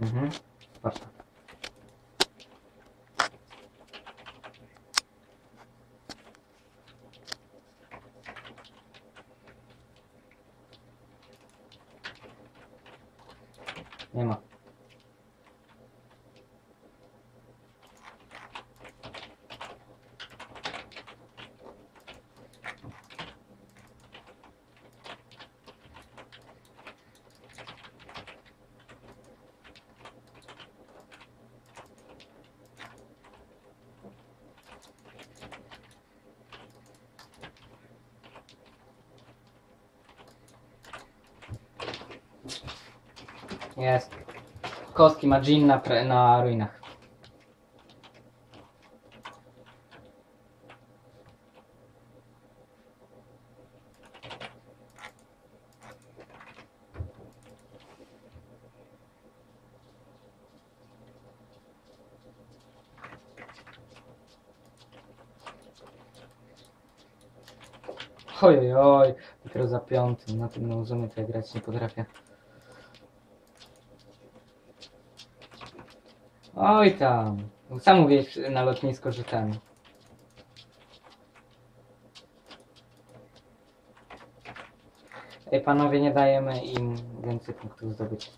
Угу. Пошла. Нема. Jest. Kostki ma Jean na, na ruinach. Oj, oj, oj, dopiero za piątym, na tym muzeum to ja grać nie potrafię. Oj tam, sam mówiłeś na lotnisko, że ten. Ej panowie, nie dajemy im więcej punktów zdobyć.